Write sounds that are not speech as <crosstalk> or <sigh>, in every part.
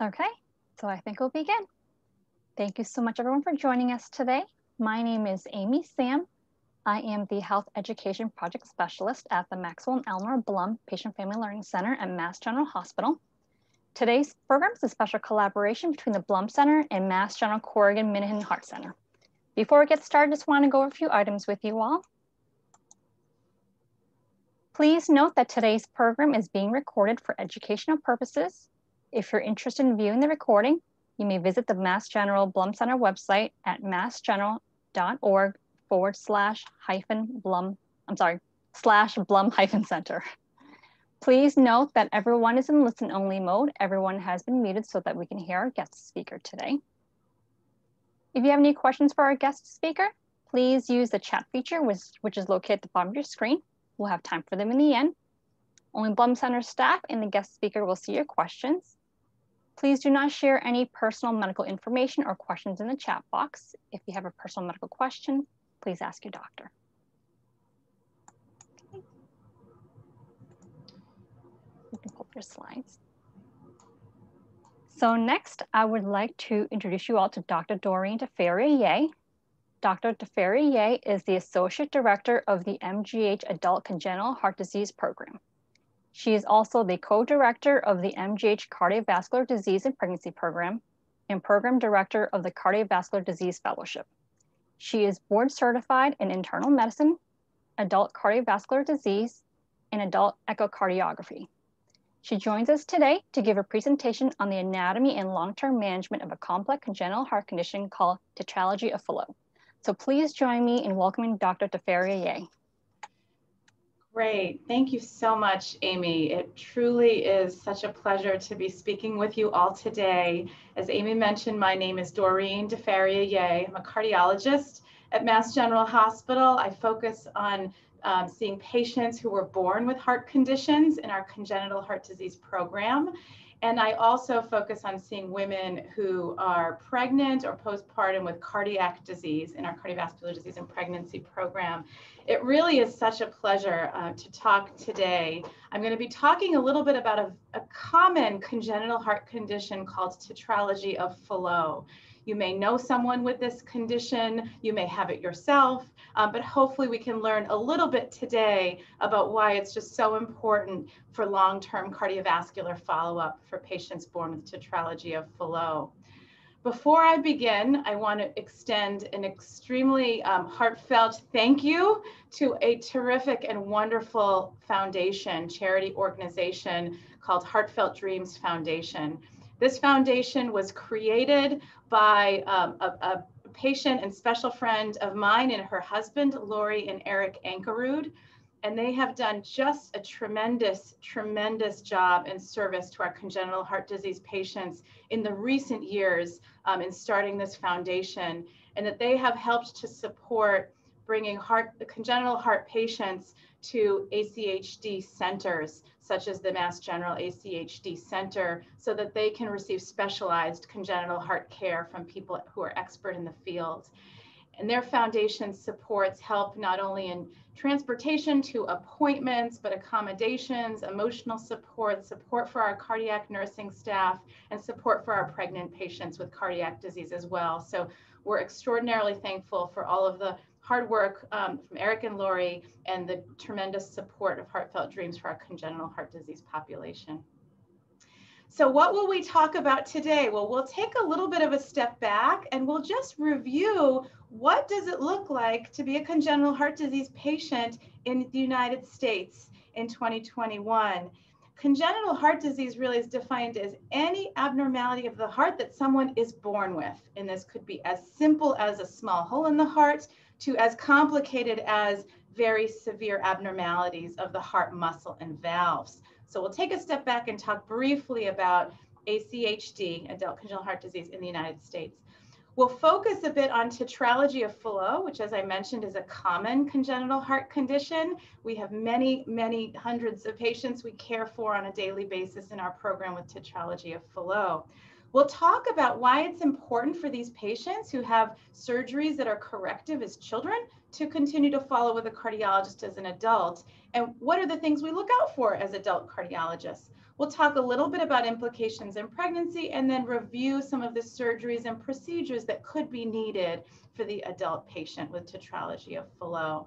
Okay, so I think we'll begin. Thank you so much everyone for joining us today. My name is Amy Sam. I am the Health Education Project Specialist at the Maxwell and Eleanor Blum Patient Family Learning Center at Mass General Hospital. Today's program is a special collaboration between the Blum Center and Mass General Corrigan Minehan Heart Center. Before we get started, just want to go over a few items with you all. Please note that today's program is being recorded for educational purposes if you're interested in viewing the recording, you may visit the Mass General Blum Center website at massgeneral.org forward slash hyphen Blum, I'm sorry, slash Blum hyphen center. Please note that everyone is in listen only mode. Everyone has been muted so that we can hear our guest speaker today. If you have any questions for our guest speaker, please use the chat feature, which, which is located at the bottom of your screen. We'll have time for them in the end. Only Blum Center staff and the guest speaker will see your questions. Please do not share any personal medical information or questions in the chat box. If you have a personal medical question, please ask your doctor. You can pull up your slides. So next, I would like to introduce you all to Dr. Doreen DeFaria. Dr. DeFaria is the Associate Director of the MGH Adult Congenital Heart Disease Program. She is also the co-director of the MGH Cardiovascular Disease and Pregnancy Program and program director of the Cardiovascular Disease Fellowship. She is board certified in internal medicine, adult cardiovascular disease, and adult echocardiography. She joins us today to give a presentation on the anatomy and long-term management of a complex congenital heart condition called tetralogy of Fallot. So please join me in welcoming Dr. DeFaria. Great. Thank you so much, Amy. It truly is such a pleasure to be speaking with you all today. As Amy mentioned, my name is Doreen DeFaria. I'm a cardiologist at Mass General Hospital. I focus on um, seeing patients who were born with heart conditions in our congenital heart disease program. And I also focus on seeing women who are pregnant or postpartum with cardiac disease in our cardiovascular disease and pregnancy program. It really is such a pleasure uh, to talk today. I'm going to be talking a little bit about a, a common congenital heart condition called tetralogy of Fallot. You may know someone with this condition, you may have it yourself, um, but hopefully we can learn a little bit today about why it's just so important for long-term cardiovascular follow-up for patients born with tetralogy of Fallot. Before I begin, I want to extend an extremely um, heartfelt thank you to a terrific and wonderful foundation, charity organization called Heartfelt Dreams Foundation. This foundation was created by um, a, a, patient and special friend of mine and her husband, Lori and Eric Ankerud. And they have done just a tremendous, tremendous job and service to our congenital heart disease patients in the recent years um, in starting this foundation, and that they have helped to support bringing heart, congenital heart patients to ACHD centers such as the Mass General ACHD Center, so that they can receive specialized congenital heart care from people who are expert in the field. And their foundation supports help not only in transportation to appointments, but accommodations, emotional support, support for our cardiac nursing staff, and support for our pregnant patients with cardiac disease as well. So we're extraordinarily thankful for all of the hard work um, from Eric and Lori and the tremendous support of Heartfelt Dreams for our congenital heart disease population. So what will we talk about today? Well, we'll take a little bit of a step back and we'll just review what does it look like to be a congenital heart disease patient in the United States in 2021. Congenital heart disease really is defined as any abnormality of the heart that someone is born with. And this could be as simple as a small hole in the heart to as complicated as very severe abnormalities of the heart muscle and valves. So we'll take a step back and talk briefly about ACHD, adult congenital heart disease in the United States. We'll focus a bit on tetralogy of Fallot, which as I mentioned is a common congenital heart condition. We have many, many hundreds of patients we care for on a daily basis in our program with tetralogy of Fallot. We'll talk about why it's important for these patients who have surgeries that are corrective as children to continue to follow with a cardiologist as an adult. And what are the things we look out for as adult cardiologists? We'll talk a little bit about implications in pregnancy and then review some of the surgeries and procedures that could be needed for the adult patient with tetralogy of Fallot.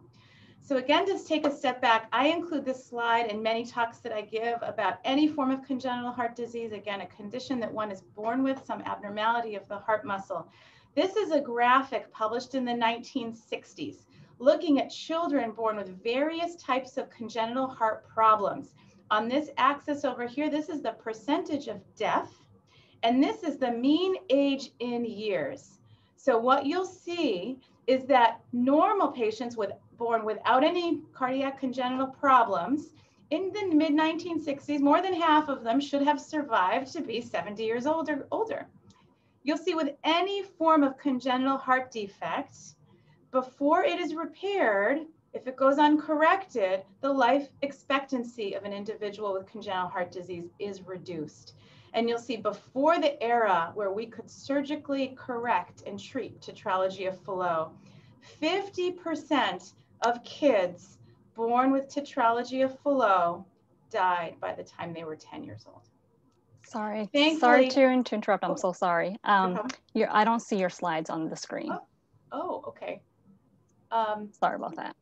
So again, just take a step back. I include this slide in many talks that I give about any form of congenital heart disease. Again, a condition that one is born with, some abnormality of the heart muscle. This is a graphic published in the 1960s, looking at children born with various types of congenital heart problems. On this axis over here, this is the percentage of death, and this is the mean age in years. So what you'll see is that normal patients with born without any cardiac congenital problems, in the mid 1960s, more than half of them should have survived to be 70 years old or older. You'll see with any form of congenital heart defect, before it is repaired, if it goes uncorrected, the life expectancy of an individual with congenital heart disease is reduced. And you'll see before the era where we could surgically correct and treat tetralogy of Fallot, 50% of kids born with tetralogy of Fallot died by the time they were 10 years old. Sorry, Thankfully, sorry to, to interrupt. I'm oh, so sorry. Um, no I don't see your slides on the screen. Oh, oh okay. Um, sorry about that.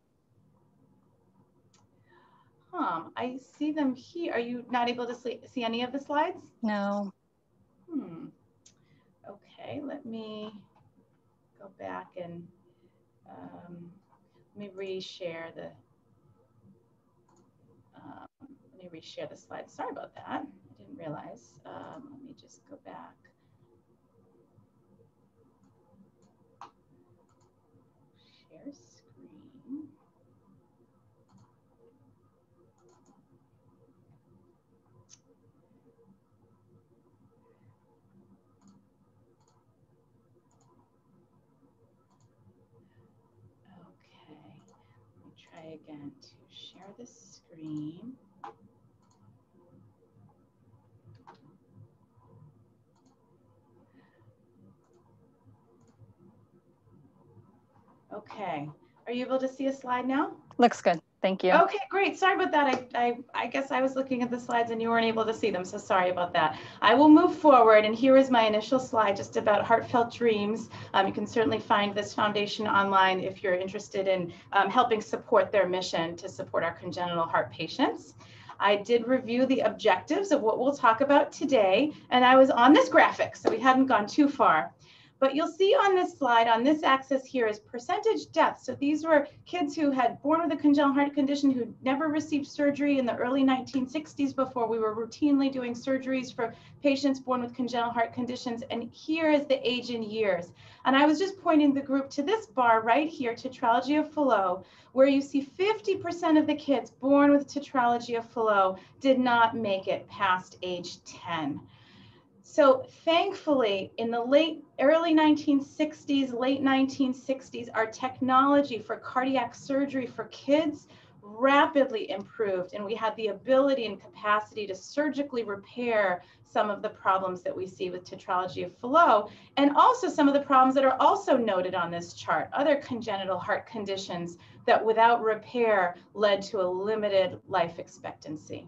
Um, I see them here. Are you not able to see, see any of the slides? No. Hmm. Okay, let me go back and um, me reshare the, um, let me reshare the slide. Sorry about that. I didn't realize. Um, let me just go back. Share screen. Again to share the screen. Okay, are you able to see a slide now? Looks good. Thank you. Okay, great. Sorry about that. I, I, I, guess I was looking at the slides and you weren't able to see them, so sorry about that. I will move forward, and here is my initial slide just about heartfelt dreams. Um, you can certainly find this foundation online if you're interested in um, helping support their mission to support our congenital heart patients. I did review the objectives of what we'll talk about today, and I was on this graphic, so we hadn't gone too far. But you'll see on this slide, on this axis here is percentage deaths. So these were kids who had born with a congenital heart condition who never received surgery in the early 1960s before we were routinely doing surgeries for patients born with congenital heart conditions. And here is the age in years. And I was just pointing the group to this bar right here, tetralogy of Fallot, where you see 50% of the kids born with tetralogy of Fallot did not make it past age 10. So thankfully, in the late, early 1960s, late 1960s, our technology for cardiac surgery for kids rapidly improved and we had the ability and capacity to surgically repair some of the problems that we see with tetralogy of Fallot and also some of the problems that are also noted on this chart, other congenital heart conditions that without repair led to a limited life expectancy.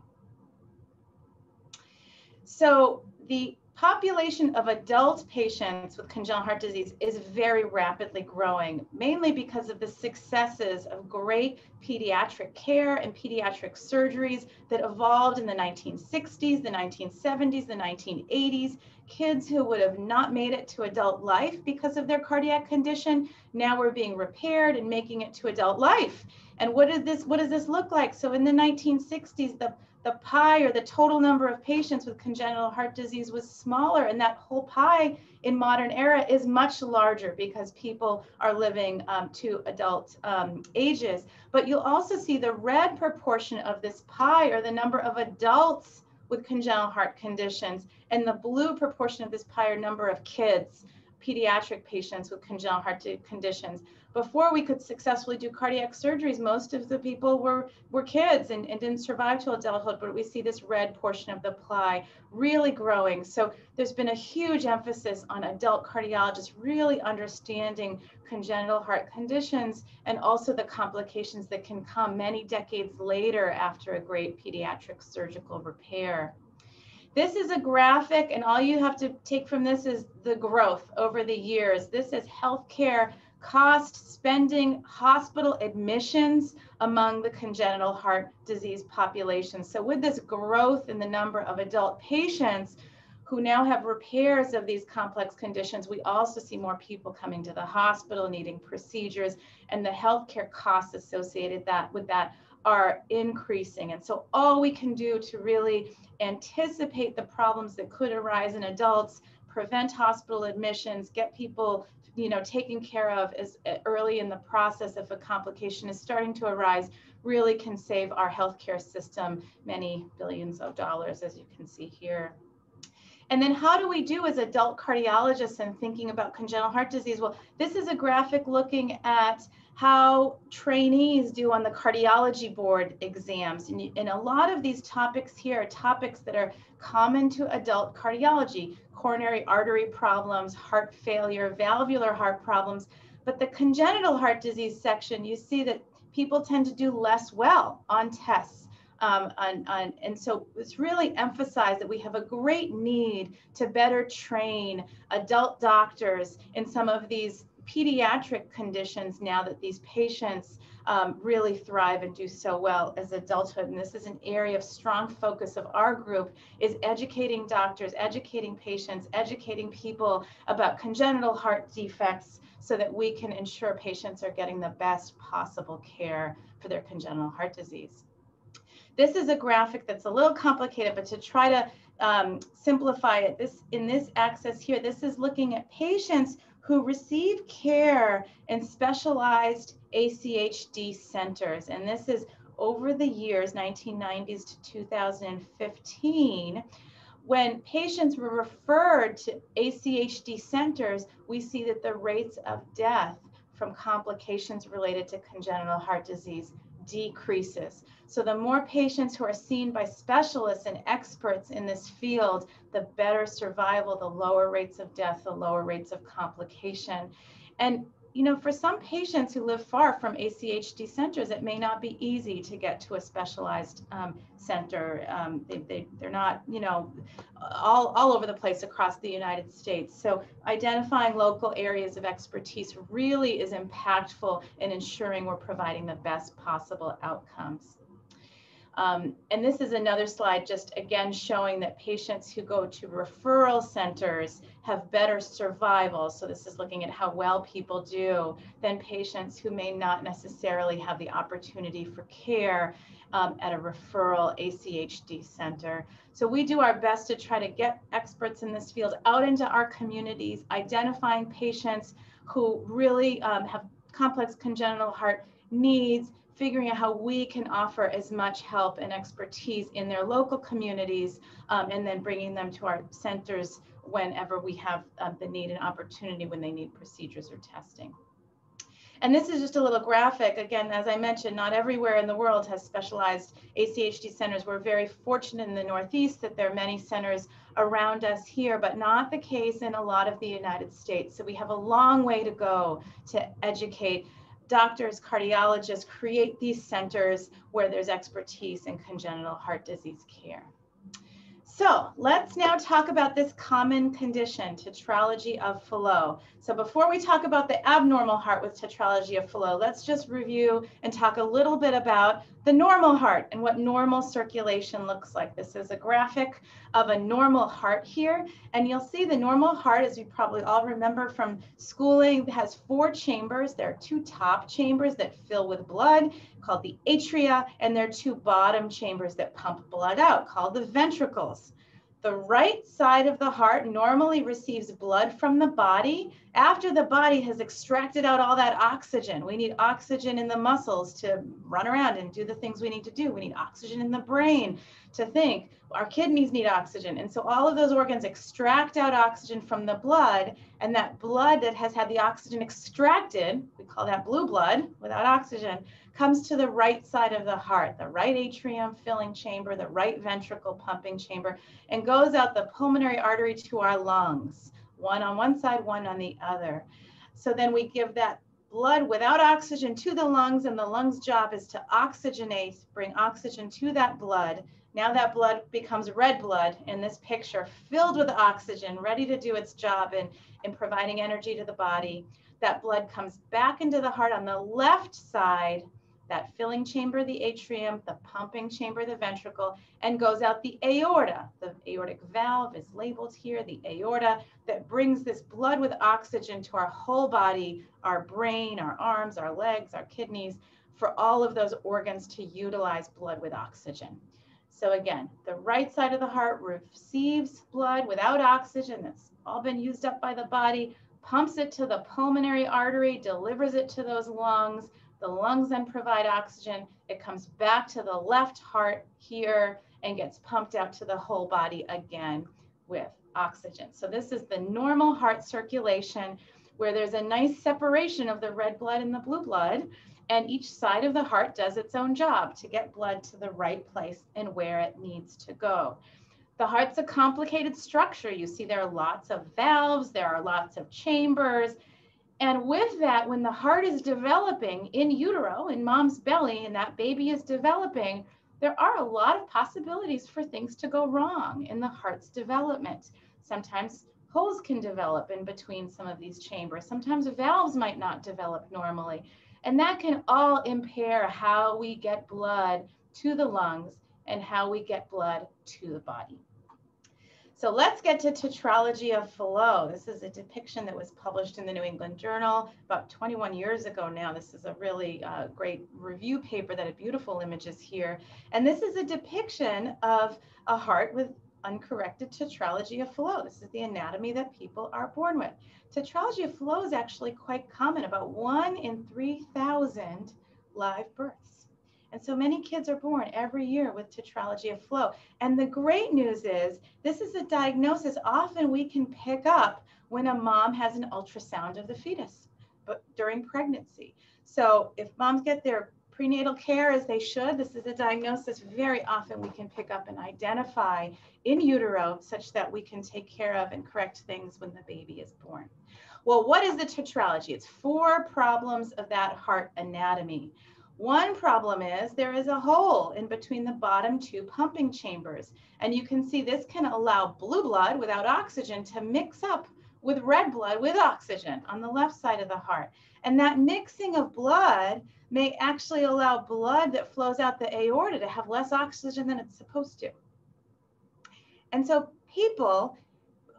So the population of adult patients with congenital heart disease is very rapidly growing, mainly because of the successes of great pediatric care and pediatric surgeries that evolved in the 1960s, the 1970s, the 1980s. Kids who would have not made it to adult life because of their cardiac condition now were being repaired and making it to adult life. And what did this what does this look like? So in the 1960s, the the pie or the total number of patients with congenital heart disease was smaller and that whole pie in modern era is much larger because people are living um, to adult um, ages. But you'll also see the red proportion of this pie or the number of adults with congenital heart conditions and the blue proportion of this pie or number of kids pediatric patients with congenital heart conditions before we could successfully do cardiac surgeries, most of the people were, were kids and, and didn't survive to adulthood, but we see this red portion of the pie really growing. So there's been a huge emphasis on adult cardiologists really understanding congenital heart conditions and also the complications that can come many decades later after a great pediatric surgical repair. This is a graphic, and all you have to take from this is the growth over the years. This is healthcare cost, spending, hospital admissions among the congenital heart disease population. So with this growth in the number of adult patients who now have repairs of these complex conditions, we also see more people coming to the hospital needing procedures and the healthcare costs associated that with that are increasing. And so all we can do to really anticipate the problems that could arise in adults, prevent hospital admissions, get people you know, taken care of as early in the process if a complication is starting to arise really can save our healthcare system many billions of dollars, as you can see here. And then how do we do as adult cardiologists and thinking about congenital heart disease? Well, this is a graphic looking at how trainees do on the cardiology board exams. And, and a lot of these topics here are topics that are common to adult cardiology, coronary artery problems, heart failure, valvular heart problems. But the congenital heart disease section, you see that people tend to do less well on tests. Um, on, on, and so it's really emphasized that we have a great need to better train adult doctors in some of these pediatric conditions now that these patients um, really thrive and do so well as adulthood. And this is an area of strong focus of our group is educating doctors, educating patients, educating people about congenital heart defects so that we can ensure patients are getting the best possible care for their congenital heart disease. This is a graphic that's a little complicated, but to try to um, simplify it, this in this axis here, this is looking at patients who receive care in specialized ACHD centers. And this is over the years, 1990s to 2015. When patients were referred to ACHD centers, we see that the rates of death from complications related to congenital heart disease decreases. So the more patients who are seen by specialists and experts in this field, the better survival, the lower rates of death, the lower rates of complication. And you know, for some patients who live far from ACHD centers, it may not be easy to get to a specialized um, center. Um, they, they, they're not, you know, all, all over the place across the United States. So identifying local areas of expertise really is impactful in ensuring we're providing the best possible outcomes. Um, and this is another slide just again showing that patients who go to referral centers have better survival. So this is looking at how well people do than patients who may not necessarily have the opportunity for care um, at a referral ACHD center. So we do our best to try to get experts in this field out into our communities, identifying patients who really um, have complex congenital heart needs figuring out how we can offer as much help and expertise in their local communities um, and then bringing them to our centers whenever we have uh, the need and opportunity when they need procedures or testing. And this is just a little graphic. Again, as I mentioned, not everywhere in the world has specialized ACHD centers. We're very fortunate in the Northeast that there are many centers around us here, but not the case in a lot of the United States. So we have a long way to go to educate doctors, cardiologists create these centers where there's expertise in congenital heart disease care. So let's now talk about this common condition, tetralogy of Fallot. So before we talk about the abnormal heart with tetralogy of Fallot, let's just review and talk a little bit about the normal heart and what normal circulation looks like. This is a graphic of a normal heart here. And you'll see the normal heart, as you probably all remember from schooling, has four chambers. There are two top chambers that fill with blood called the atria, and there are two bottom chambers that pump blood out called the ventricles. The right side of the heart normally receives blood from the body after the body has extracted out all that oxygen. We need oxygen in the muscles to run around and do the things we need to do. We need oxygen in the brain to think. Our kidneys need oxygen. And so all of those organs extract out oxygen from the blood, and that blood that has had the oxygen extracted, we call that blue blood without oxygen, comes to the right side of the heart, the right atrium filling chamber, the right ventricle pumping chamber, and goes out the pulmonary artery to our lungs, one on one side, one on the other. So then we give that blood without oxygen to the lungs, and the lungs' job is to oxygenate, bring oxygen to that blood, Now that blood becomes red blood in this picture, filled with oxygen, ready to do its job in, in providing energy to the body. That blood comes back into the heart on the left side, that filling chamber, the atrium, the pumping chamber, the ventricle, and goes out the aorta. The aortic valve is labeled here, the aorta, that brings this blood with oxygen to our whole body, our brain, our arms, our legs, our kidneys, for all of those organs to utilize blood with oxygen. So again, the right side of the heart receives blood without oxygen that's all been used up by the body, pumps it to the pulmonary artery, delivers it to those lungs. The lungs then provide oxygen. It comes back to the left heart here and gets pumped out to the whole body again with oxygen. So this is the normal heart circulation where there's a nice separation of the red blood and the blue blood and each side of the heart does its own job to get blood to the right place and where it needs to go. The heart's a complicated structure. You see there are lots of valves, there are lots of chambers. And with that, when the heart is developing in utero, in mom's belly, and that baby is developing, there are a lot of possibilities for things to go wrong in the heart's development. Sometimes holes can develop in between some of these chambers. Sometimes valves might not develop normally. And that can all impair how we get blood to the lungs and how we get blood to the body. So let's get to tetralogy of Fallot. This is a depiction that was published in the New England Journal about 21 years ago now. This is a really uh, great review paper that had beautiful images here. And this is a depiction of a heart with uncorrected tetralogy of Fallot. This is the anatomy that people are born with. Tetralogy of Fallot is actually quite common, about one in 3,000 live births. And so many kids are born every year with tetralogy of Fallot. And the great news is this is a diagnosis often we can pick up when a mom has an ultrasound of the fetus but during pregnancy. So if moms get their prenatal care as they should. This is a diagnosis very often we can pick up and identify in utero such that we can take care of and correct things when the baby is born. Well, what is the tetralogy? It's four problems of that heart anatomy. One problem is there is a hole in between the bottom two pumping chambers. And you can see this can allow blue blood without oxygen to mix up with red blood with oxygen on the left side of the heart. And that mixing of blood may actually allow blood that flows out the aorta to have less oxygen than it's supposed to. And so people,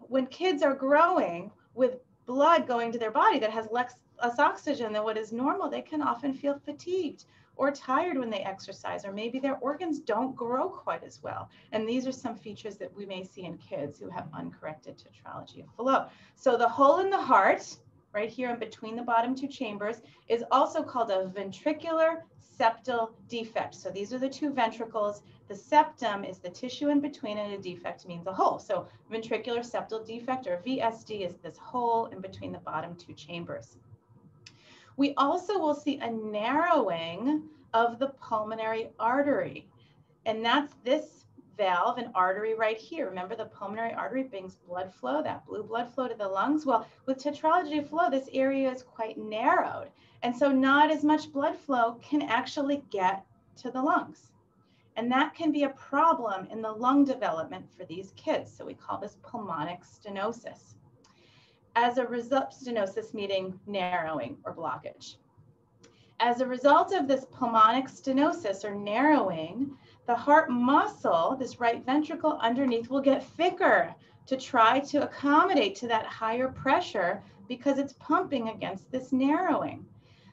when kids are growing with blood going to their body that has less, less oxygen than what is normal, they can often feel fatigued or tired when they exercise, or maybe their organs don't grow quite as well. And these are some features that we may see in kids who have uncorrected tetralogy of Fallot. So the hole in the heart right here in between the bottom two chambers, is also called a ventricular septal defect. So these are the two ventricles. The septum is the tissue in between and a defect means a hole. So ventricular septal defect or VSD is this hole in between the bottom two chambers. We also will see a narrowing of the pulmonary artery. And that's this valve and artery right here. Remember the pulmonary artery brings blood flow, that blue blood flow to the lungs. Well, with tetralogy of Fallot, this area is quite narrowed. And so not as much blood flow can actually get to the lungs. And that can be a problem in the lung development for these kids. So we call this pulmonic stenosis. As a result, stenosis meaning narrowing or blockage. As a result of this pulmonic stenosis or narrowing, the heart muscle, this right ventricle underneath, will get thicker to try to accommodate to that higher pressure because it's pumping against this narrowing.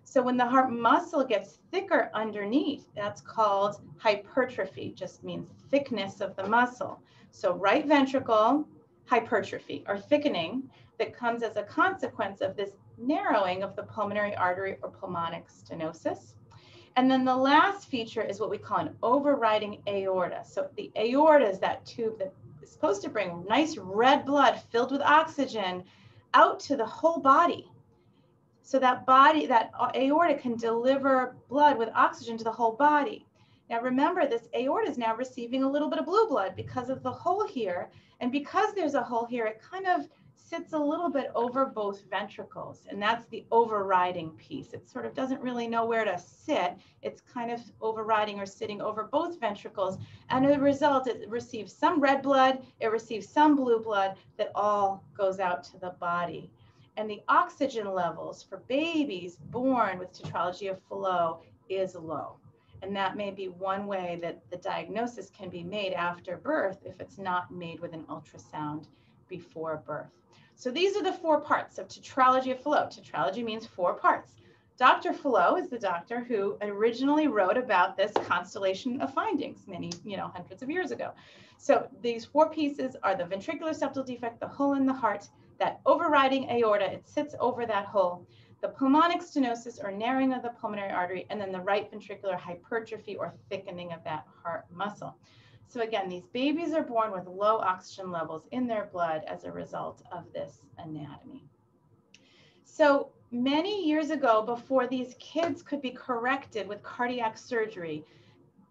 So when the heart muscle gets thicker underneath, that's called hypertrophy, just means thickness of the muscle. So right ventricle hypertrophy or thickening that comes as a consequence of this narrowing of the pulmonary artery or pulmonic stenosis. And then the last feature is what we call an overriding aorta. So the aorta is that tube that is supposed to bring nice red blood filled with oxygen out to the whole body. So that body, that aorta can deliver blood with oxygen to the whole body. Now remember, this aorta is now receiving a little bit of blue blood because of the hole here. And because there's a hole here, it kind of sits a little bit over both ventricles, and that's the overriding piece. It sort of doesn't really know where to sit. It's kind of overriding or sitting over both ventricles. And as a result, it receives some red blood, it receives some blue blood that all goes out to the body. And the oxygen levels for babies born with tetralogy of Fallot is low. And that may be one way that the diagnosis can be made after birth if it's not made with an ultrasound before birth. So these are the four parts of tetralogy of Fallot. Tetralogy means four parts. Dr. Fallot is the doctor who originally wrote about this constellation of findings many, you know, hundreds of years ago. So these four pieces are the ventricular septal defect, the hole in the heart, that overriding aorta, it sits over that hole, the pulmonic stenosis or narrowing of the pulmonary artery, and then the right ventricular hypertrophy or thickening of that heart muscle. So again, these babies are born with low oxygen levels in their blood as a result of this anatomy. So many years ago, before these kids could be corrected with cardiac surgery,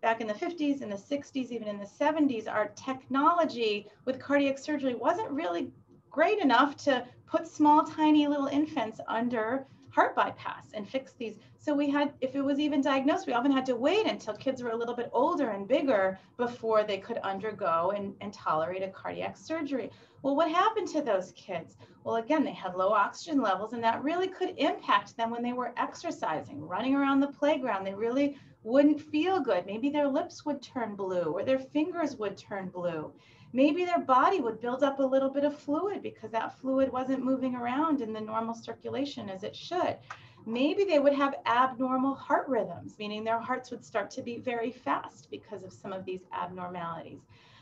back in the 50s and the 60s, even in the 70s, our technology with cardiac surgery wasn't really great enough to put small, tiny little infants under heart bypass and fix these. So we had, if it was even diagnosed, we often had to wait until kids were a little bit older and bigger before they could undergo and, and tolerate a cardiac surgery. Well, what happened to those kids? Well, again, they had low oxygen levels, and that really could impact them when they were exercising, running around the playground. They really wouldn't feel good. Maybe their lips would turn blue or their fingers would turn blue. Maybe their body would build up a little bit of fluid because that fluid wasn't moving around in the normal circulation as it should. Maybe they would have abnormal heart rhythms, meaning their hearts would start to beat very fast because of some of these abnormalities.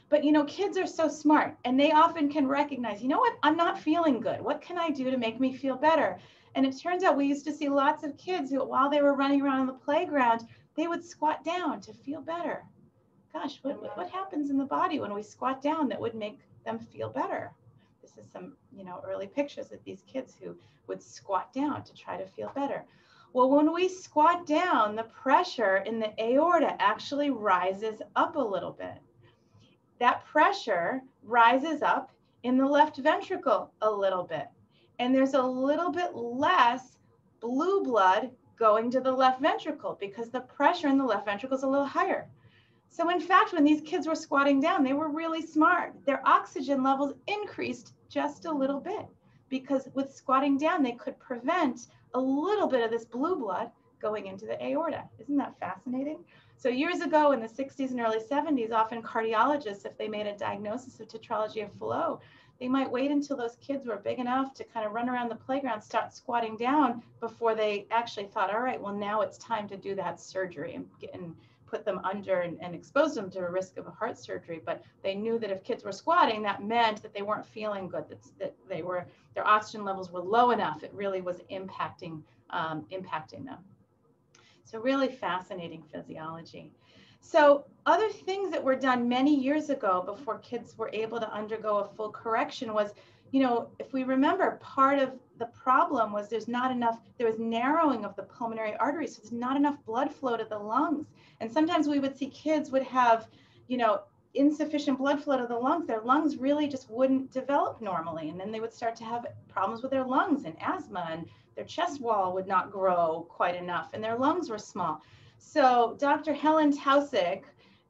But you know, kids are so smart and they often can recognize, you know what, I'm not feeling good. What can I do to make me feel better? And it turns out we used to see lots of kids who, while they were running around on the playground, they would squat down to feel better gosh, what, what happens in the body when we squat down that would make them feel better? This is some, you know, early pictures of these kids who would squat down to try to feel better. Well, when we squat down, the pressure in the aorta actually rises up a little bit. That pressure rises up in the left ventricle a little bit. And there's a little bit less blue blood going to the left ventricle because the pressure in the left ventricle is a little higher. So in fact, when these kids were squatting down, they were really smart. Their oxygen levels increased just a little bit because with squatting down, they could prevent a little bit of this blue blood going into the aorta. Isn't that fascinating? So years ago in the 60s and early 70s, often cardiologists, if they made a diagnosis of tetralogy of Fallot, they might wait until those kids were big enough to kind of run around the playground, start squatting down before they actually thought, all right, well, now it's time to do that surgery and, get, and put them under and, and expose them to a risk of a heart surgery. But they knew that if kids were squatting, that meant that they weren't feeling good, that, that they were, their oxygen levels were low enough. It really was impacting, um, impacting them. So really fascinating physiology. So other things that were done many years ago before kids were able to undergo a full correction was you know, if we remember, part of the problem was there's not enough, there was narrowing of the pulmonary arteries. So there's not enough blood flow to the lungs. And sometimes we would see kids would have, you know, insufficient blood flow to the lungs. Their lungs really just wouldn't develop normally. And then they would start to have problems with their lungs and asthma, and their chest wall would not grow quite enough, and their lungs were small. So Dr. Helen Taussig,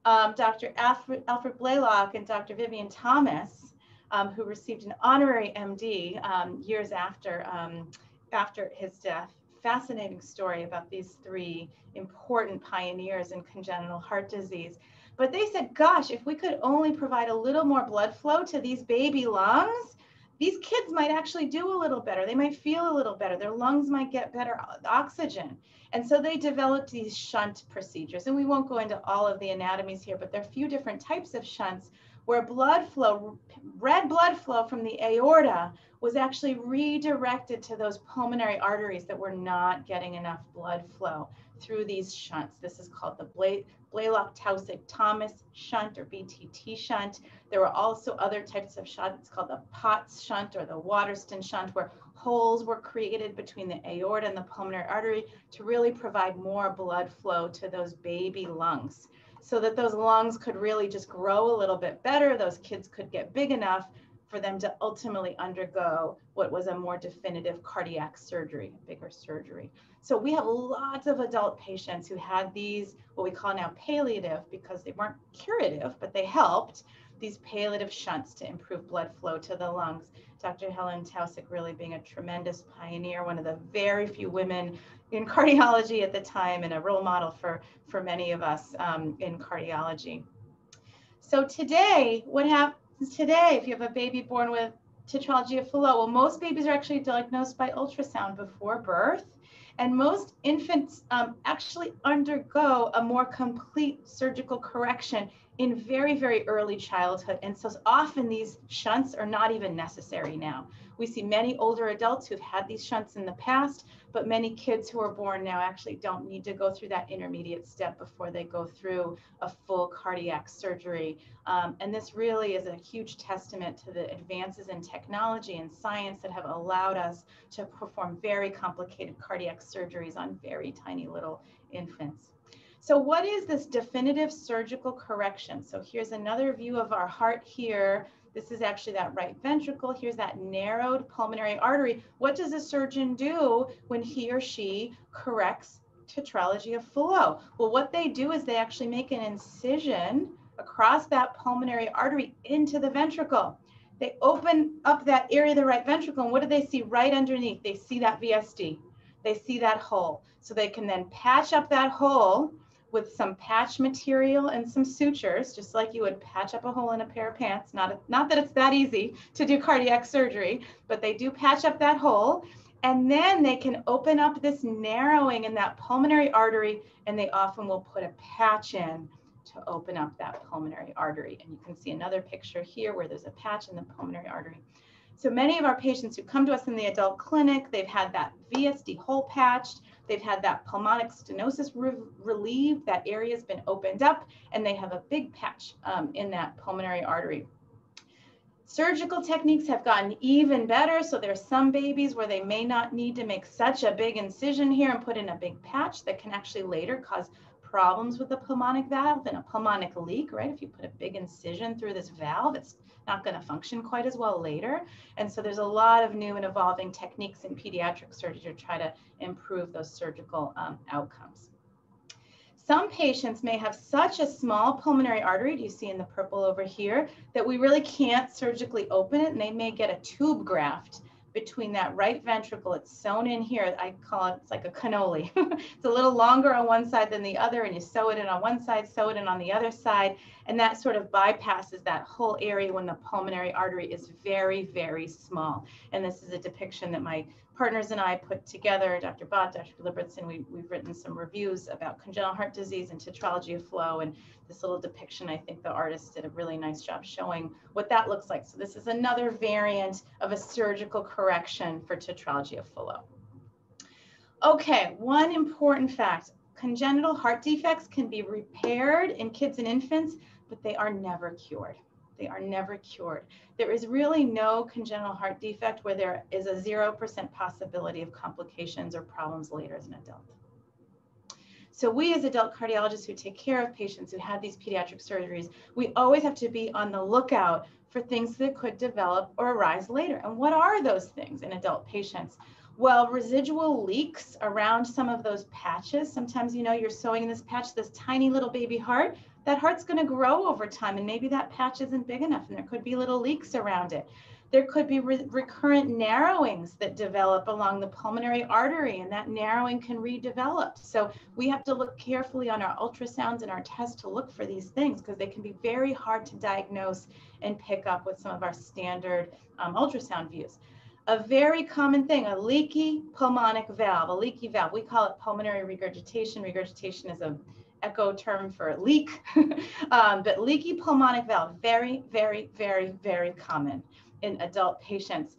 um, Dr. Alfred, Alfred Blalock, and Dr. Vivian Thomas um, who received an honorary MD um, years after, um, after his death. Fascinating story about these three important pioneers in congenital heart disease. But they said, gosh, if we could only provide a little more blood flow to these baby lungs, these kids might actually do a little better. They might feel a little better. Their lungs might get better oxygen. And so they developed these shunt procedures. And we won't go into all of the anatomies here, but there are a few different types of shunts where blood flow, red blood flow from the aorta was actually redirected to those pulmonary arteries that were not getting enough blood flow through these shunts. This is called the Blalock Taussig Thomas shunt or BTT shunt. There were also other types of shunts called the Potts shunt or the Waterston shunt, where holes were created between the aorta and the pulmonary artery to really provide more blood flow to those baby lungs so that those lungs could really just grow a little bit better. Those kids could get big enough for them to ultimately undergo what was a more definitive cardiac surgery, bigger surgery. So we have lots of adult patients who had these, what we call now palliative, because they weren't curative, but they helped, these palliative shunts to improve blood flow to the lungs. Dr. Helen Taussig really being a tremendous pioneer, one of the very few women in cardiology at the time and a role model for, for many of us um, in cardiology. So today, what happens today if you have a baby born with tetralogy of Fallot? Well, most babies are actually diagnosed by ultrasound before birth. And most infants um, actually undergo a more complete surgical correction in very, very early childhood. And so often these shunts are not even necessary now. We see many older adults who've had these shunts in the past, but many kids who are born now actually don't need to go through that intermediate step before they go through a full cardiac surgery. Um, and this really is a huge testament to the advances in technology and science that have allowed us to perform very complicated cardiac surgeries on very tiny little infants. So what is this definitive surgical correction? So here's another view of our heart here. This is actually that right ventricle. Here's that narrowed pulmonary artery. What does a surgeon do when he or she corrects tetralogy of Fallot? Well, what they do is they actually make an incision across that pulmonary artery into the ventricle. They open up that area of the right ventricle, and what do they see right underneath? They see that VSD. They see that hole. So they can then patch up that hole with some patch material and some sutures, just like you would patch up a hole in a pair of pants. Not, not that it's that easy to do cardiac surgery, but they do patch up that hole. And then they can open up this narrowing in that pulmonary artery, and they often will put a patch in to open up that pulmonary artery. And you can see another picture here where there's a patch in the pulmonary artery. So many of our patients who come to us in the adult clinic, they've had that VSD hole patched, they've had that pulmonic stenosis re relieved, that area has been opened up, and they have a big patch um, in that pulmonary artery. Surgical techniques have gotten even better. So there's some babies where they may not need to make such a big incision here and put in a big patch that can actually later cause problems with the pulmonic valve and a pulmonic leak, right? If you put a big incision through this valve, it's not going to function quite as well later. And so there's a lot of new and evolving techniques in pediatric surgery to try to improve those surgical um, outcomes. Some patients may have such a small pulmonary artery, do you see in the purple over here, that we really can't surgically open it and they may get a tube graft between that right ventricle. It's sewn in here. I call it, it's like a cannoli. <laughs> it's a little longer on one side than the other, and you sew it in on one side, sew it in on the other side, and that sort of bypasses that whole area when the pulmonary artery is very, very small. And this is a depiction that my partners and I put together, Dr. Bhatt, Dr. Liberthson, we, we've written some reviews about congenital heart disease and tetralogy of Fallot. And this little depiction, I think the artist did a really nice job showing what that looks like. So this is another variant of a surgical correction for tetralogy of Fallot. Okay, one important fact. Congenital heart defects can be repaired in kids and infants, but they are never cured. They are never cured. There is really no congenital heart defect where there is a 0% possibility of complications or problems later as an adult. So we as adult cardiologists who take care of patients who have these pediatric surgeries, we always have to be on the lookout for things that could develop or arise later. And what are those things in adult patients? Well, residual leaks around some of those patches. Sometimes, you know, you're sewing in this patch, this tiny little baby heart, that heart's going to grow over time and maybe that patch isn't big enough and there could be little leaks around it. There could be re recurrent narrowings that develop along the pulmonary artery and that narrowing can redevelop. So we have to look carefully on our ultrasounds and our tests to look for these things because they can be very hard to diagnose and pick up with some of our standard um, ultrasound views a very common thing, a leaky pulmonic valve, a leaky valve. We call it pulmonary regurgitation. Regurgitation is a echo term for leak, <laughs> um, but leaky pulmonic valve, very, very, very, very common in adult patients.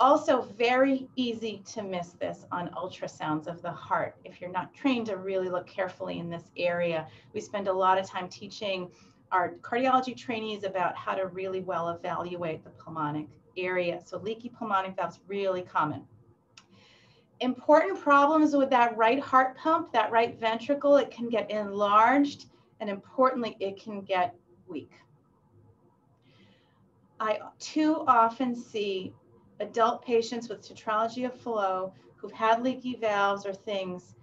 Also very easy to miss this on ultrasounds of the heart. If you're not trained to really look carefully in this area, we spend a lot of time teaching our cardiology trainees about how to really well evaluate the pulmonic area. So leaky pulmonic valve is really common important problems with that right heart pump, that right ventricle, it can get enlarged and importantly, it can get weak. I too often see adult patients with tetralogy of Fallot who've had leaky valves or things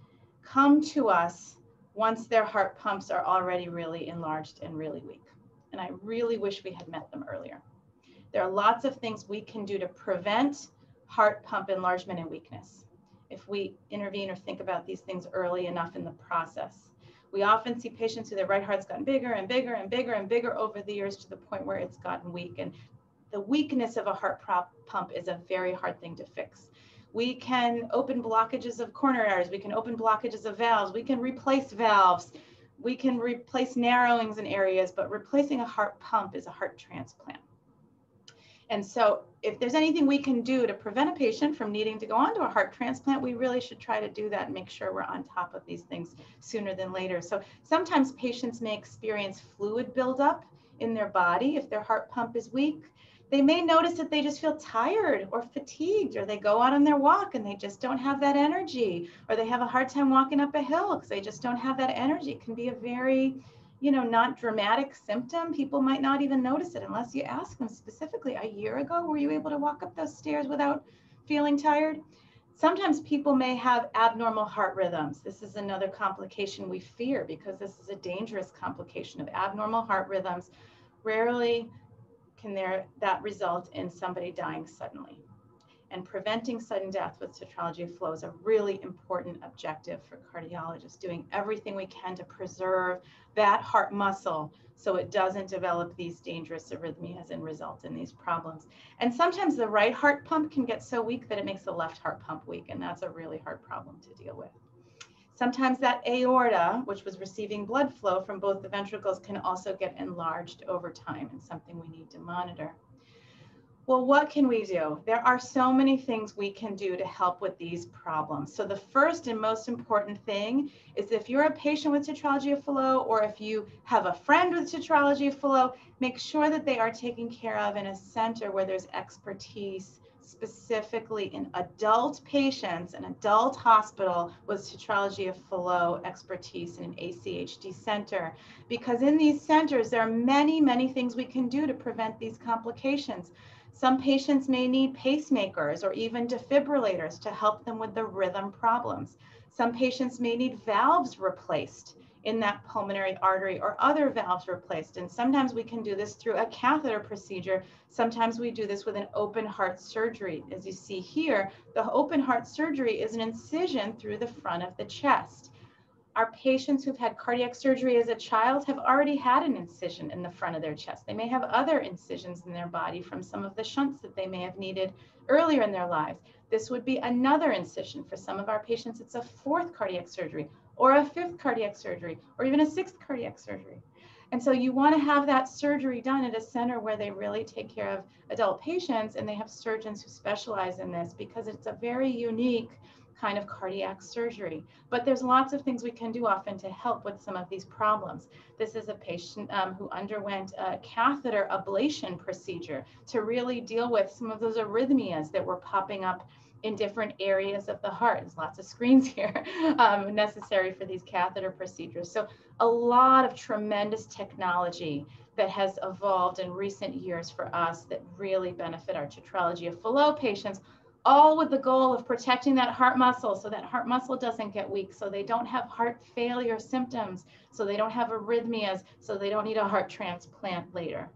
come to us once their heart pumps are already really enlarged and really weak. And I really wish we had met them earlier. There are lots of things we can do to prevent heart pump enlargement and weakness if we intervene or think about these things early enough in the process. We often see patients who their right heart's gotten bigger and bigger and bigger and bigger over the years to the point where it's gotten weak. And the weakness of a heart pump is a very hard thing to fix. We can open blockages of coronaries. We can open blockages of valves. We can replace valves. We can replace narrowings in areas, but replacing a heart pump is a heart transplant. And so if there's anything we can do to prevent a patient from needing to go on to a heart transplant, we really should try to do that and make sure we're on top of these things sooner than later. So sometimes patients may experience fluid buildup in their body if their heart pump is weak. They may notice that they just feel tired or fatigued, or they go out on their walk and they just don't have that energy, or they have a hard time walking up a hill because they just don't have that energy. It can be a very you know, not dramatic symptom, people might not even notice it unless you ask them specifically, a year ago, were you able to walk up those stairs without feeling tired? Sometimes people may have abnormal heart rhythms. This is another complication we fear because this is a dangerous complication of abnormal heart rhythms. Rarely can there that result in somebody dying suddenly and preventing sudden death with tetralogy of Fallot is a really important objective for cardiologists, doing everything we can to preserve that heart muscle so it doesn't develop these dangerous arrhythmias and result in these problems. And sometimes the right heart pump can get so weak that it makes the left heart pump weak, and that's a really hard problem to deal with. Sometimes that aorta, which was receiving blood flow from both the ventricles, can also get enlarged over time and something we need to monitor. Well, what can we do? There are so many things we can do to help with these problems. So the first and most important thing is if you're a patient with tetralogy of Fallot or if you have a friend with tetralogy of Fallot, make sure that they are taken care of in a center where there's expertise specifically in adult patients, an adult hospital with tetralogy of Fallot expertise in an ACHD center. Because in these centers, there are many, many things we can do to prevent these complications. Some patients may need pacemakers or even defibrillators to help them with the rhythm problems. Some patients may need valves replaced in that pulmonary artery or other valves replaced. And sometimes we can do this through a catheter procedure. Sometimes we do this with an open heart surgery. As you see here, the open heart surgery is an incision through the front of the chest. Our patients who've had cardiac surgery as a child have already had an incision in the front of their chest. They may have other incisions in their body from some of the shunts that they may have needed earlier in their lives. This would be another incision. For some of our patients, it's a fourth cardiac surgery or a fifth cardiac surgery or even a sixth cardiac surgery. And so you want to have that surgery done at a center where they really take care of adult patients and they have surgeons who specialize in this because it's a very unique kind of cardiac surgery. But there's lots of things we can do often to help with some of these problems. This is a patient um, who underwent a catheter ablation procedure to really deal with some of those arrhythmias that were popping up in different areas of the heart. There's lots of screens <laughs> here um, necessary for these catheter procedures. So a lot of tremendous technology that has evolved in recent years for us that really benefit our tetralogy of Fallot patients, all with the goal of protecting that heart muscle so that heart muscle doesn't get weak, so they don't have heart failure symptoms, so they don't have arrhythmias, so they don't need a heart transplant later.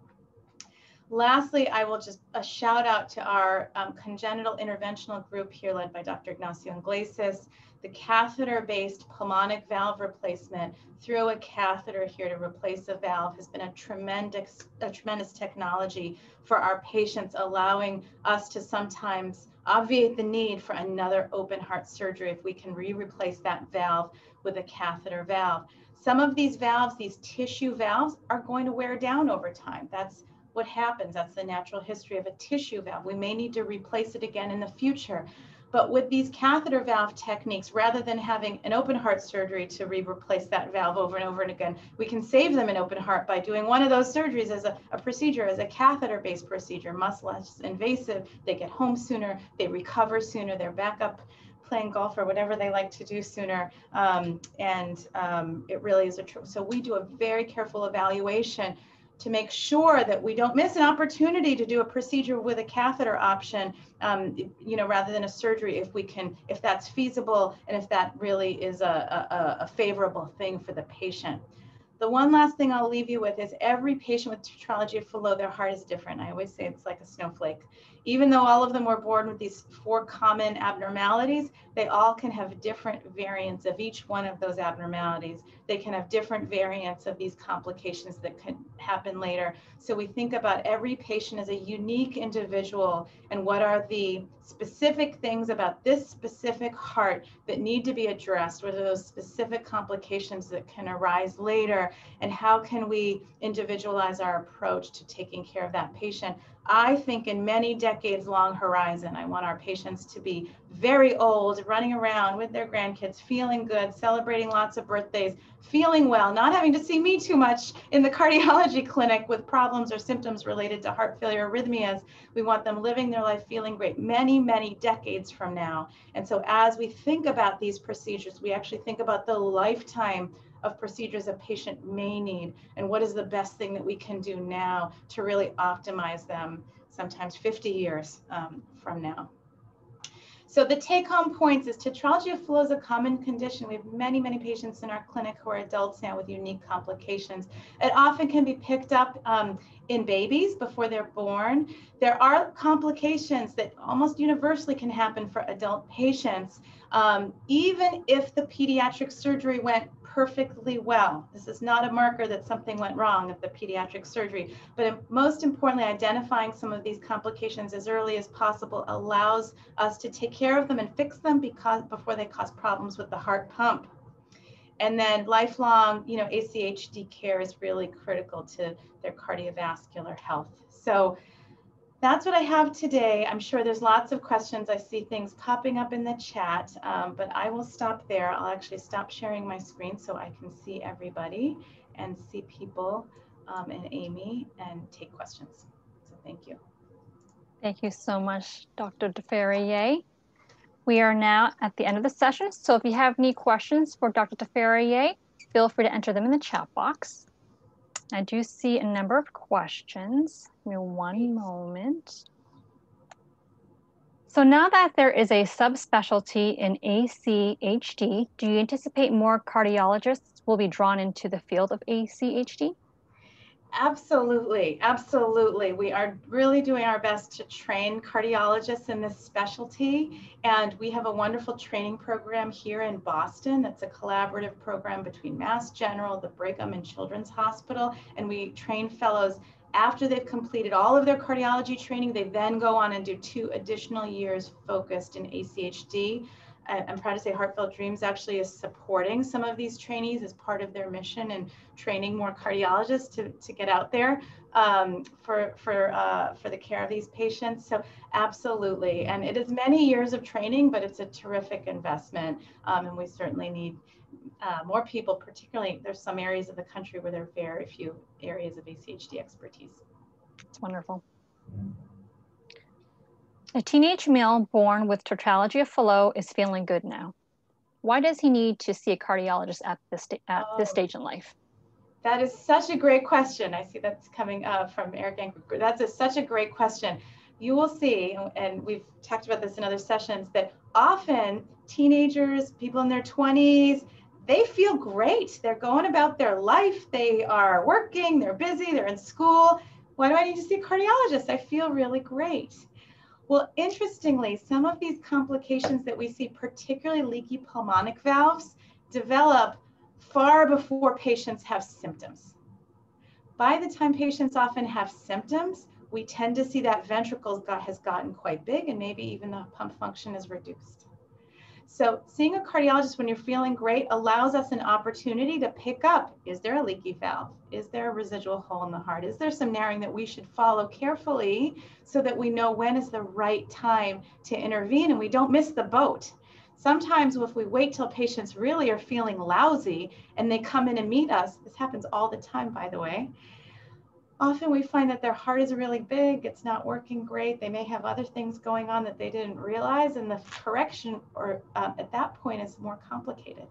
Lastly, I will just a shout out to our um, congenital interventional group here led by Dr. Ignacio Iglesias. The catheter-based pulmonic valve replacement through a catheter here to replace a valve has been a tremendous, a tremendous technology for our patients, allowing us to sometimes obviate the need for another open heart surgery if we can re-replace that valve with a catheter valve. Some of these valves, these tissue valves, are going to wear down over time. That's what happens. That's the natural history of a tissue valve. We may need to replace it again in the future. But with these catheter valve techniques, rather than having an open heart surgery to re-replace that valve over and over and again, we can save them an open heart by doing one of those surgeries as a, a procedure, as a catheter-based procedure, much less invasive. They get home sooner, they recover sooner, they're back up playing golf or whatever they like to do sooner. Um, and um, it really is a, tr- so we do a very careful evaluation to make sure that we don't miss an opportunity to do a procedure with a catheter option, um, you know, rather than a surgery if we can, if that's feasible and if that really is a, a, a favorable thing for the patient. The one last thing I'll leave you with is every patient with tetralogy of Fallot, their heart is different. I always say it's like a snowflake even though all of them were born with these four common abnormalities, they all can have different variants of each one of those abnormalities. They can have different variants of these complications that can happen later. So we think about every patient as a unique individual and what are the specific things about this specific heart that need to be addressed? What are those specific complications that can arise later? And how can we individualize our approach to taking care of that patient I think in many decades long horizon, I want our patients to be very old, running around with their grandkids, feeling good, celebrating lots of birthdays, feeling well, not having to see me too much in the <laughs> cardiology clinic with problems or symptoms related to heart failure, arrhythmias. We want them living their life feeling great many, many decades from now. And so as we think about these procedures, we actually think about the lifetime of procedures a patient may need and what is the best thing that we can do now to really optimize them sometimes 50 years um, from now. So the take home points is tetralogy of Fallot is a common condition. We have many, many patients in our clinic who are adults now with unique complications. It often can be picked up um, in babies before they're born. There are complications that almost universally can happen for adult patients, um, even if the pediatric surgery went perfectly well. This is not a marker that something went wrong at the pediatric surgery, but most importantly, identifying some of these complications as early as possible allows us to take care of them and fix them because before they cause problems with the heart pump. And then lifelong, you know, ACHD care is really critical to their cardiovascular health. So that's what I have today. I'm sure there's lots of questions. I see things popping up in the chat, um, but I will stop there. I'll actually stop sharing my screen so I can see everybody and see people um, and Amy and take questions. So thank you. Thank you so much, Dr. DeFaria. We are now at the end of the session. So if you have any questions for Dr. DeFaria, feel free to enter them in the chat box. I do see a number of questions. Me one moment. So now that there is a subspecialty in ACHD, do you anticipate more cardiologists will be drawn into the field of ACHD? Absolutely, absolutely. We are really doing our best to train cardiologists in this specialty. And we have a wonderful training program here in Boston that's a collaborative program between Mass General, the Brigham, and Children's Hospital. And we train fellows after they've completed all of their cardiology training, they then go on and do two additional years focused in ACHD. I'm proud to say Heartfelt Dreams actually is supporting some of these trainees as part of their mission and training more cardiologists to, to get out there um, for, for, uh, for the care of these patients. So absolutely. And it is many years of training, but it's a terrific investment. Um, and we certainly need uh, more people, particularly there's some areas of the country where there are very few areas of ACHD expertise. It's wonderful. A teenage male born with tetralogy of Fallot is feeling good now. Why does he need to see a cardiologist at this, at oh, this stage in life? That is such a great question. I see that's coming uh, from Eric Anker. That's a, such a great question. You will see, and we've talked about this in other sessions, that often teenagers, people in their 20s, they feel great. They're going about their life. They are working, they're busy, they're in school. Why do I need to see a cardiologist? I feel really great. Well, interestingly, some of these complications that we see, particularly leaky pulmonic valves, develop far before patients have symptoms. By the time patients often have symptoms, we tend to see that ventricle has gotten quite big and maybe even the pump function is reduced. So seeing a cardiologist when you're feeling great allows us an opportunity to pick up, is there a leaky valve? Is there a residual hole in the heart? Is there some narrowing that we should follow carefully so that we know when is the right time to intervene and we don't miss the boat? Sometimes if we wait till patients really are feeling lousy and they come in and meet us, this happens all the time, by the way, often we find that their heart is really big, it's not working great. They may have other things going on that they didn't realize, and the correction or uh, at that point is more complicated.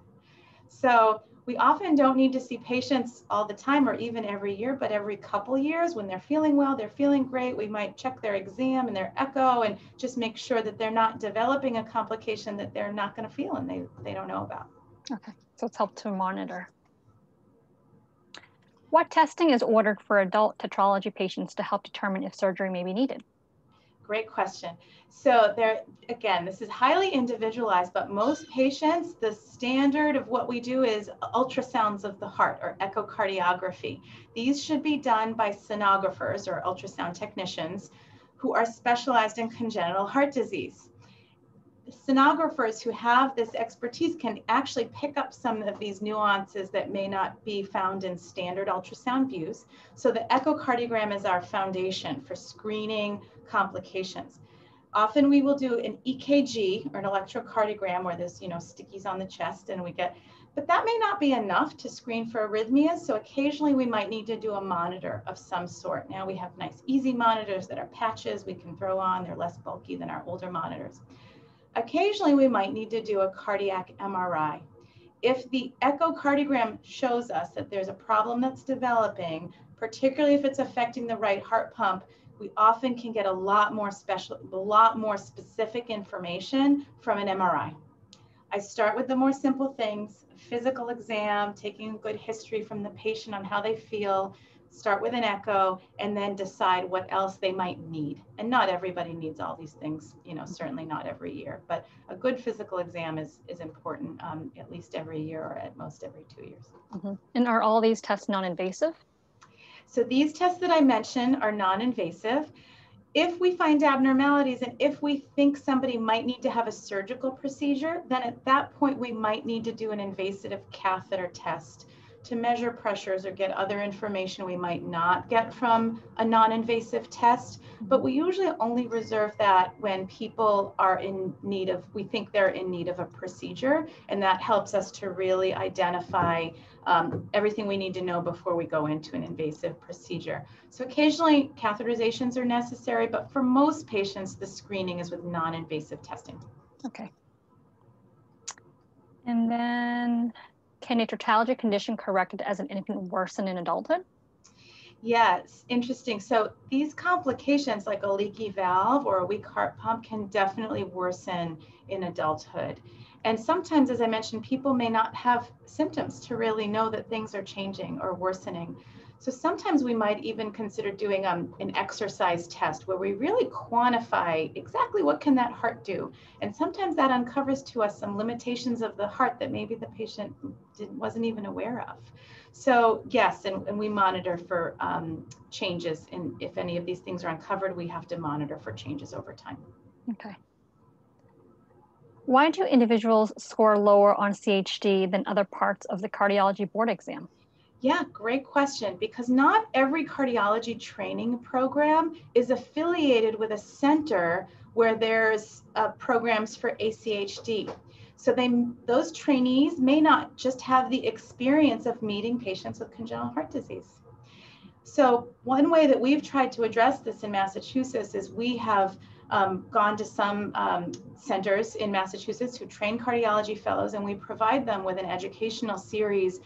So We often don't need to see patients all the time or even every year, but every couple years when they're feeling well, they're feeling great, we might check their exam and their echo and just make sure that they're not developing a complication that they're not going to feel and they, they don't know about. Okay, so it's helped to monitor. What testing is ordered for adult tetralogy patients to help determine if surgery may be needed? Great question. So there, again, this is highly individualized, but most patients, the standard of what we do is ultrasounds of the heart or echocardiography. These should be done by sonographers or ultrasound technicians who are specialized in congenital heart disease sonographers who have this expertise can actually pick up some of these nuances that may not be found in standard ultrasound views. So the echocardiogram is our foundation for screening complications. Often we will do an EKG or an electrocardiogram where there's, you know, stickies on the chest and we get, but that may not be enough to screen for arrhythmias. So occasionally we might need to do a monitor of some sort. Now we have nice easy monitors that are patches we can throw on. They're less bulky than our older monitors. Occasionally, we might need to do a cardiac MRI. If the echocardiogram shows us that there's a problem that's developing, particularly if it's affecting the right heart pump, we often can get a lot more special, a lot more specific information from an MRI. I start with the more simple things, physical exam, taking a good history from the patient on how they feel, start with an echo, and then decide what else they might need. And not everybody needs all these things, you know, certainly not every year, but a good physical exam is, is important um, at least every year or at most every two years. Mm-hmm. And are all these tests non-invasive? So these tests that I mentioned are non-invasive. If we find abnormalities and if we think somebody might need to have a surgical procedure, then at that point we might need to do an invasive catheter test to measure pressures or get other information we might not get from a non-invasive test. But we usually only reserve that when people are in need of, we think they're in need of a procedure. And that helps us to really identify um, everything we need to know before we go into an invasive procedure. So occasionally catheterizations are necessary, but for most patients, the screening is with non-invasive testing. Okay. And then can a tetralogy condition corrected as an infant worsen in adulthood? Yes, interesting. So these complications like a leaky valve or a weak heart pump can definitely worsen in adulthood. And sometimes, as I mentioned, people may not have symptoms to really know that things are changing or worsening. So sometimes we might even consider doing um, an exercise test where we really quantify exactly what can that heart do. And sometimes that uncovers to us some limitations of the heart that maybe the patient wasn't even aware of. So yes, and, and we monitor for um, changes. And if any of these things are uncovered, we have to monitor for changes over time. Okay. Why do individuals score lower on CHD than other parts of the cardiology board exam? Yeah, great question. Because not every cardiology training program is affiliated with a center where there's uh, programs for ACHD. So they, those trainees may not just have the experience of meeting patients with congenital heart disease. So one way that we've tried to address this in Massachusetts is we have um, gone to some um, centers in Massachusetts who train cardiology fellows, and we provide them with an educational series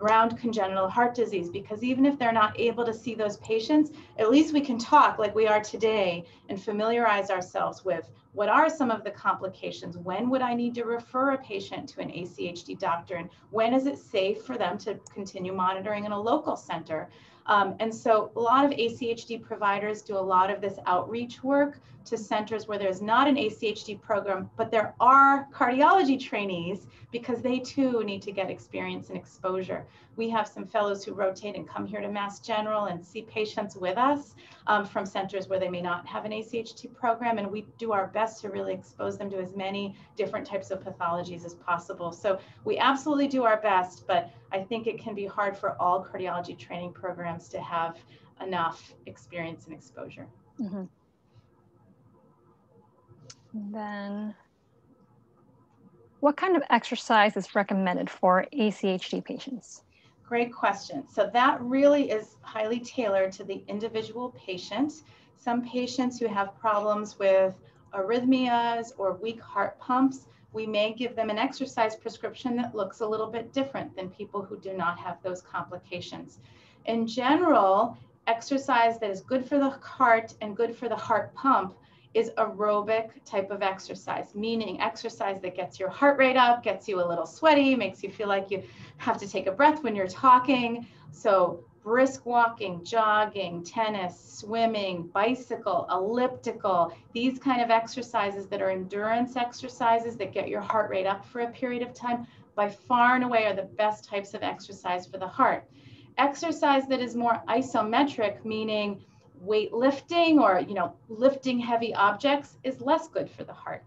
around congenital heart disease because even if they're not able to see those patients, at least we can talk like we are today and familiarize ourselves with what are some of the complications? When would I need to refer a patient to an ACHD doctor? And when is it safe for them to continue monitoring in a local center? Um, and so a lot of ACHD providers do a lot of this outreach work to centers where there's not an ACHD program, but there are cardiology trainees because they too need to get experience and exposure. We have some fellows who rotate and come here to Mass General and see patients with us um, from centers where they may not have an ACHD program. And we do our best to really expose them to as many different types of pathologies as possible. So we absolutely do our best, but I think it can be hard for all cardiology training programs to have enough experience and exposure. Mm-hmm. Then, what kind of exercise is recommended for ACHD patients? Great question. So that really is highly tailored to the individual patient. Some patients who have problems with arrhythmias or weak heart pumps we may give them an exercise prescription that looks a little bit different than people who do not have those complications. In general, exercise that is good for the heart and good for the heart pump is aerobic type of exercise, meaning exercise that gets your heart rate up, gets you a little sweaty, makes you feel like you have to take a breath when you're talking. So brisk walking, jogging, tennis, swimming, bicycle, elliptical, these kind of exercises that are endurance exercises that get your heart rate up for a period of time, by far and away are the best types of exercise for the heart. Exercise that is more isometric, meaning weightlifting or you know lifting heavy objects is less good for the heart.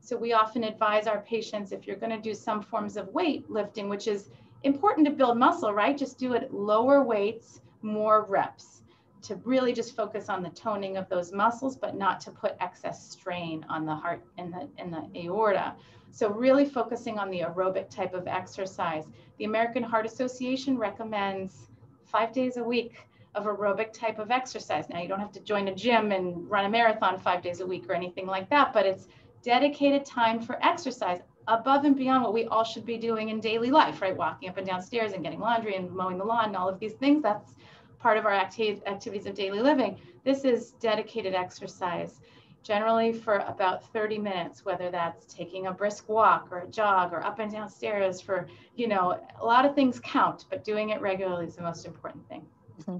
So we often advise our patients if you're going to do some forms of weight lifting, which is important to build muscle, right? Just do it lower weights, more reps to really just focus on the toning of those muscles, but not to put excess strain on the heart and the, and the aorta. So really focusing on the aerobic type of exercise. The American Heart Association recommends five days a week of aerobic type of exercise. Now you don't have to join a gym and run a marathon five days a week or anything like that, but it's dedicated time for exercise above and beyond what we all should be doing in daily life, right? Walking up and down stairs and getting laundry and mowing the lawn and all of these things. That's part of our acti- activities of daily living. This is dedicated exercise, generally for about 30 minutes, whether that's taking a brisk walk or a jog or up and down stairs for, you know, a lot of things count, but doing it regularly is the most important thing. Mm-hmm.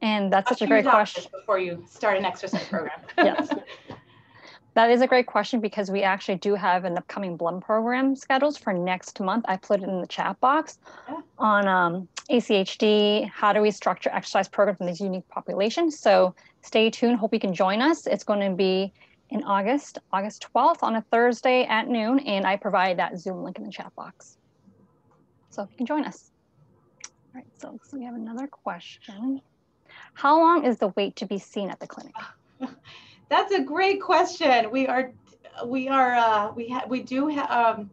And that's such a great question. Before you start an exercise program. <laughs> yes. That is a great question because we actually do have an upcoming Blum program scheduled for next month. I put it in the chat box yeah. on um, ACHD, how do we structure exercise programs in these unique populations. So stay tuned, hope you can join us. It's going to be in August, August 12th on a Thursday at noon, and I provide that Zoom link in the chat box. So you can join us. All right, so we have another question. How long is the wait to be seen at the clinic? <laughs> That's a great question. We are, we are, uh, we have, we do ha- um,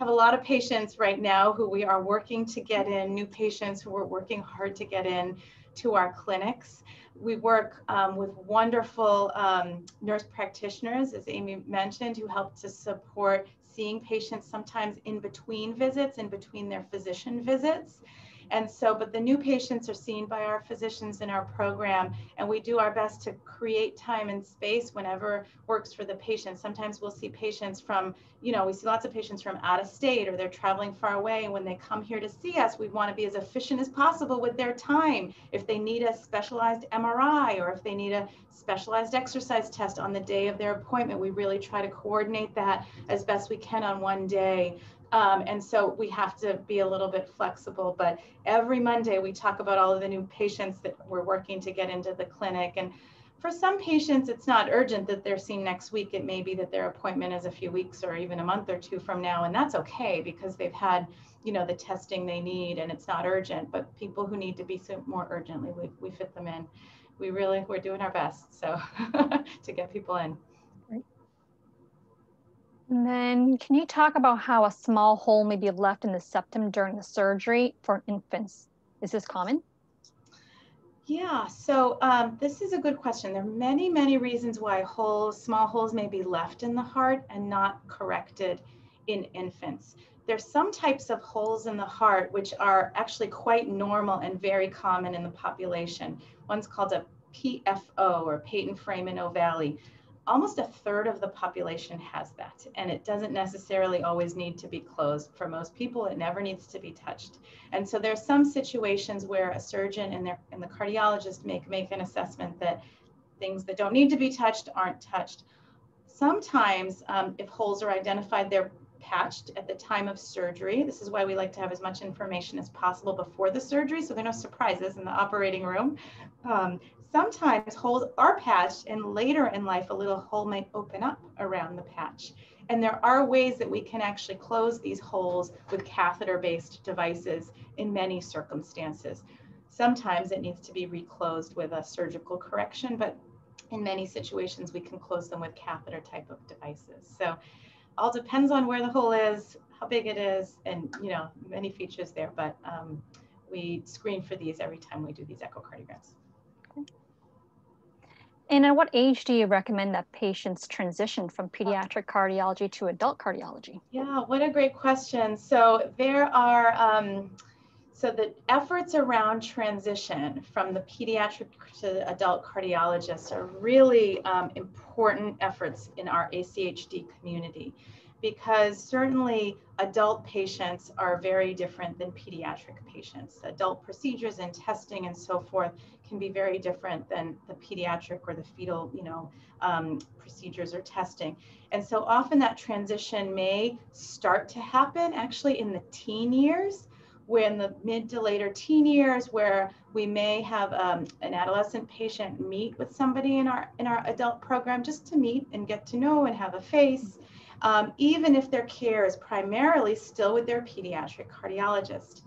have a lot of patients right now who we are working to get in, new patients who we're working hard to get in to our clinics. We work um, with wonderful um, nurse practitioners, as Amy mentioned, who help to support seeing patients sometimes in between visits, in between their physician visits. And so, but the new patients are seen by our physicians in our program, and we do our best to create time and space whenever works for the patient. Sometimes we'll see patients from, you know, we see lots of patients from out of state or they're traveling far away. And when they come here to see us, we want to be as efficient as possible with their time. If they need a specialized MRI or if they need a specialized exercise test on the day of their appointment, we really try to coordinate that as best we can on one day um, and so we have to be a little bit flexible. But every Monday, we talk about all of the new patients that we're working to get into the clinic. And for some patients, it's not urgent that they're seen next week. It may be that their appointment is a few weeks or even a month or two from now. And that's okay because they've had, you know, the testing they need and it's not urgent. But people who need to be more urgently, we, we fit them in. We really, we're doing our best. So <laughs> to get people in. And then can you talk about how a small hole may be left in the septum during the surgery for infants? Is this common? Yeah, so um, this is a good question. There are many, many reasons why holes, small holes may be left in the heart and not corrected in infants. There's some types of holes in the heart which are actually quite normal and very common in the population. One's called a PFO or patent foramen ovale almost a third of the population has that and it doesn't necessarily always need to be closed. For most people it never needs to be touched. And so there's some situations where a surgeon and, their, and the cardiologist make make an assessment that things that don't need to be touched aren't touched. Sometimes um, if holes are identified they're patched at the time of surgery this is why we like to have as much information as possible before the surgery so there are no surprises in the operating room um, Sometimes holes are patched and later in life a little hole might open up around the patch. And there are ways that we can actually close these holes with catheter-based devices in many circumstances. Sometimes it needs to be reclosed with a surgical correction, but in many situations we can close them with catheter type of devices. So all depends on where the hole is, how big it is, and you know, many features there, but um, we screen for these every time we do these echocardiograms. And at what age do you recommend that patients transition from pediatric cardiology to adult cardiology? Yeah, what a great question. So there are, um, so the efforts around transition from the pediatric to adult cardiologists are really um, important efforts in our ACHD community because certainly adult patients are very different than pediatric patients. Adult procedures and testing and so forth can be very different than the pediatric or the fetal, you know, um, procedures or testing. And so often that transition may start to happen actually in the teen years, where in the mid to later teen years, where we may have um, an adolescent patient meet with somebody in our in our adult program just to meet and get to know and have a face um, even if their care is primarily still with their pediatric cardiologist.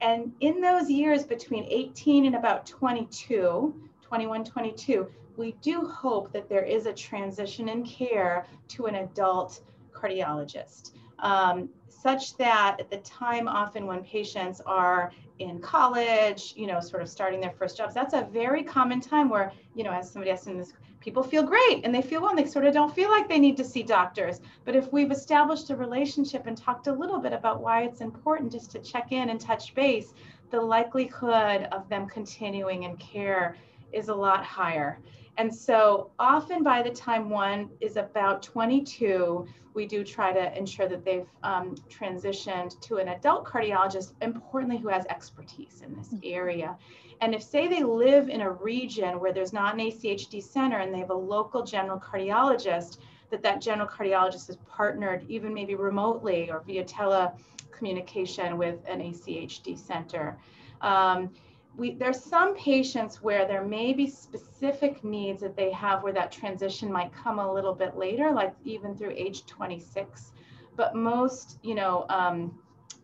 And in those years between 18 and about 22, 21, 22, we do hope that there is a transition in care to an adult cardiologist. Um, such that at the time often when patients are in college, you know, sort of starting their first jobs, that's a very common time where, you know, as somebody asked in this people feel great and they feel well and they sort of don't feel like they need to see doctors. But if we've established a relationship and talked a little bit about why it's important just to check in and touch base, the likelihood of them continuing in care is a lot higher. And so often by the time one is about 22, we do try to ensure that they've um, transitioned to an adult cardiologist, importantly, who has expertise in this area. And if, say, they live in a region where there's not an ACHD center and they have a local general cardiologist, that that general cardiologist is partnered, even maybe remotely or via telecommunication with an ACHD center. Um, we, there's some patients where there may be specific needs that they have where that transition might come a little bit later, like even through age 26. But most, you know, um,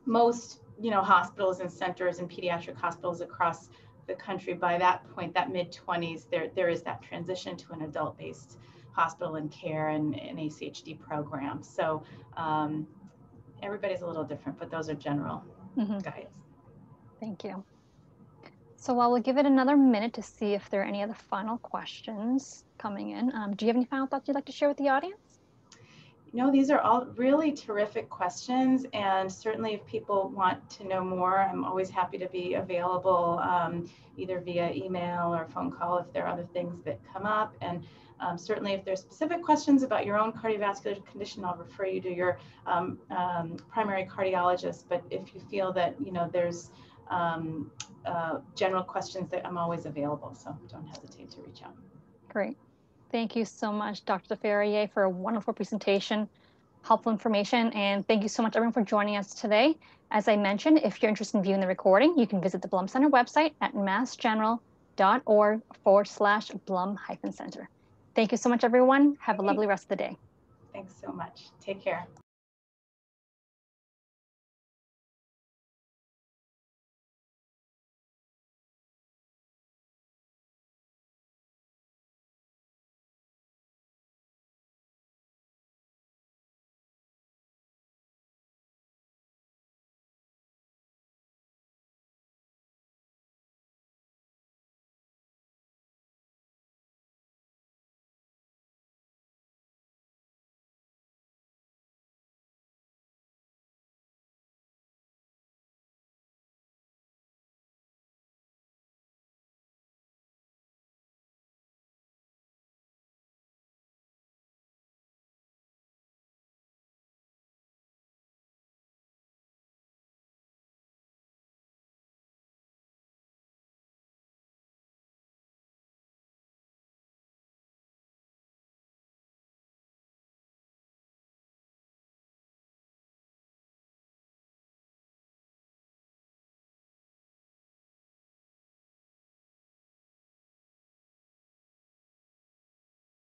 most, you know, hospitals and centers and pediatric hospitals across the country by that point, that mid 20s, there, there is that transition to an adult based hospital and care and an ACHD program. So um, everybody's a little different, but those are general mm-hmm. guides. Thank you. So while we'll give it another minute to see if there are any other final questions coming in, um, do you have any final thoughts you'd like to share with the audience? No, these are all really terrific questions. And certainly, if people want to know more, I'm always happy to be available um, either via email or phone call if there are other things that come up. And um, certainly, if there's specific questions about your own cardiovascular condition, I'll refer you to your um, um primary cardiologist. But if you feel that you know there's um, uh, general questions, that I'm always available. So don't hesitate to reach out. Great. Thank you so much, Dr. Ferrier, for a wonderful presentation, helpful information, and thank you so much, everyone, for joining us today. As I mentioned, if you're interested in viewing the recording, you can visit the Blum Center website at massgeneral.org forward slash Blum hyphen center. Thank you so much, everyone. Have a lovely rest of the day. Thanks so much. Take care.